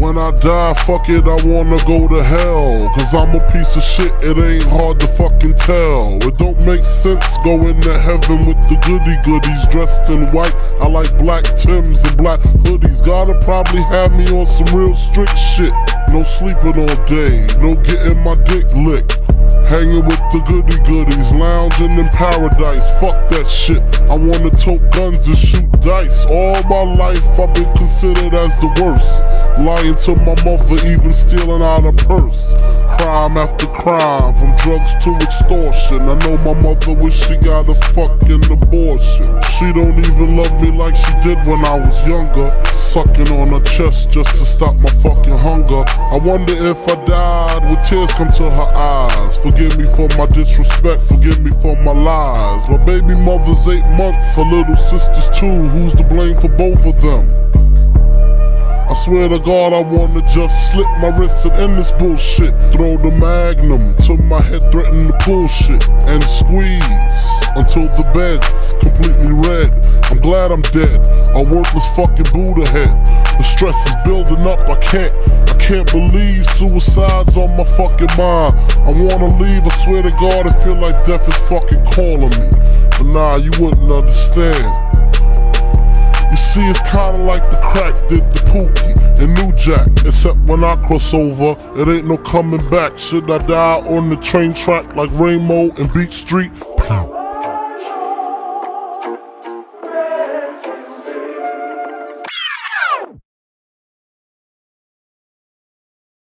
When I die, fuck it, I wanna go to hell. Cause I'm a piece of shit, it ain't hard to fucking tell. It don't make sense going to heaven with the goody goodies dressed in white. I like black Tims and black hoodies. Gotta probably have me on some real strict shit. No sleeping all day, no getting my dick licked. Hanging with the goody goodies, lounging in paradise. Fuck that shit. I wanna tote guns and shoot dice. All my life I've been considered as the worst. Lying to my mother, even stealing out a purse. Crime after crime, from drugs to extortion. I know my mother wish she got a fucking abortion. She don't even love me like she did when I was younger. Sucking on her chest just to stop my fucking hunger. I wonder if I died, would tears come to her eyes? Forgive me for my disrespect, forgive me for my lies. My baby mother's eight months, her little sister's two. Who's to blame for both of them? I swear to God, I wanna just slip my wrists and end this bullshit. Throw the magnum till my head threaten to bullshit and squeeze until the bed's completely red. I'm glad I'm dead, a worthless fucking Buddha head. The stress is building up, I can't, I can't believe suicide's on my fucking mind. I wanna leave, I swear to God, I feel like death is fucking calling me. But nah, you wouldn't understand. You see, it's kinda like the crack did the Pookie and New Jack. Except when I cross over, it ain't no coming back. Should I die on the train track like Rainbow and Beat Street?